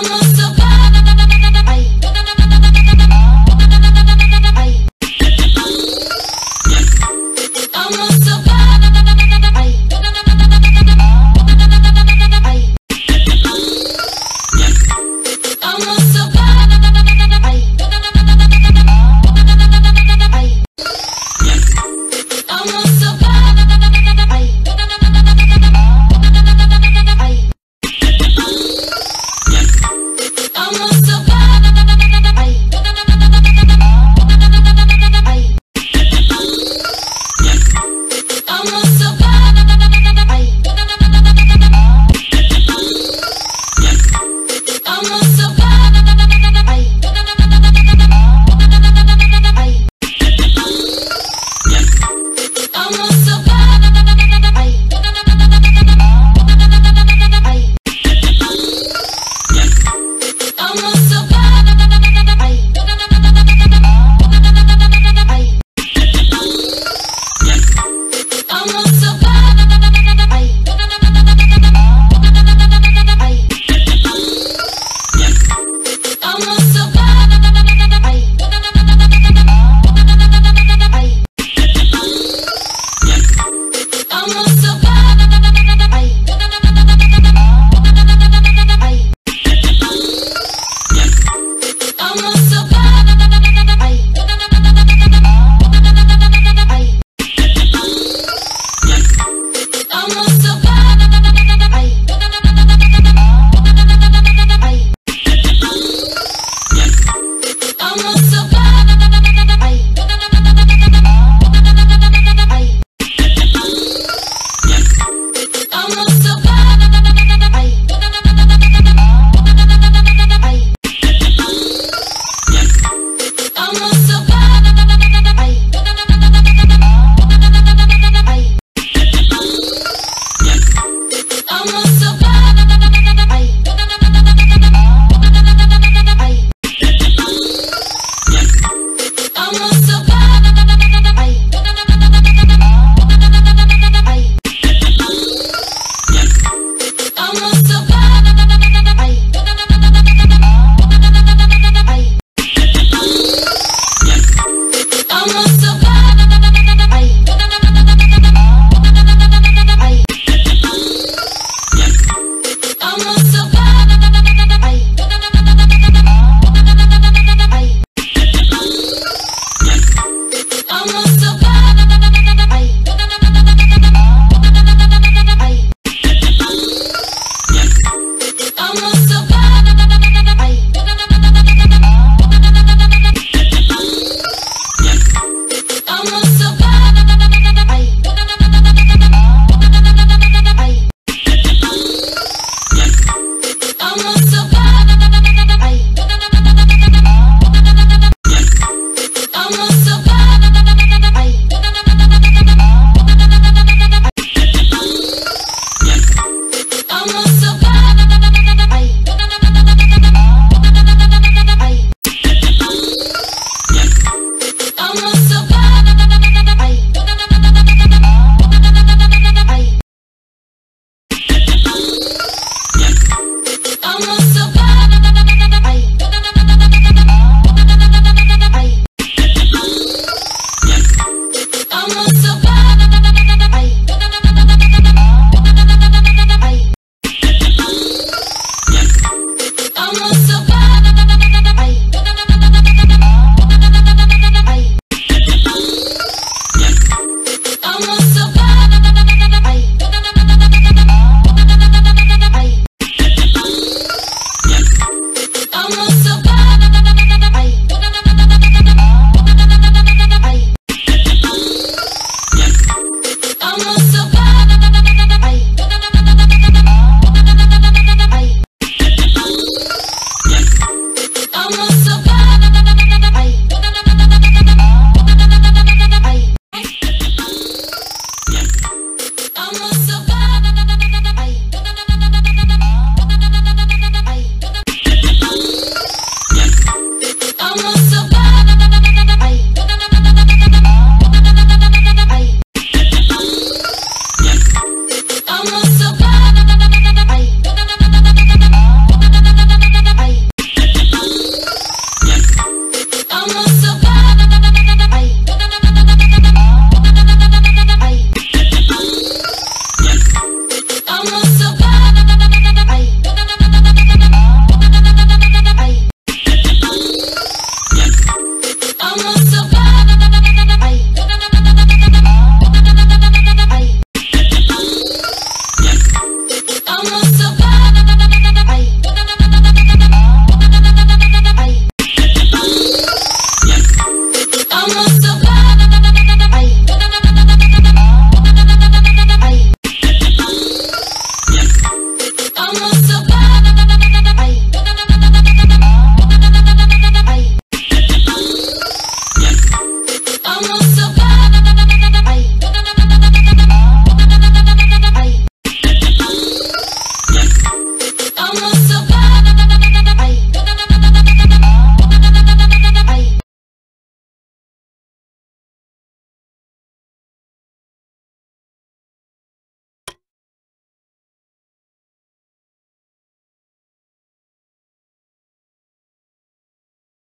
I'm almost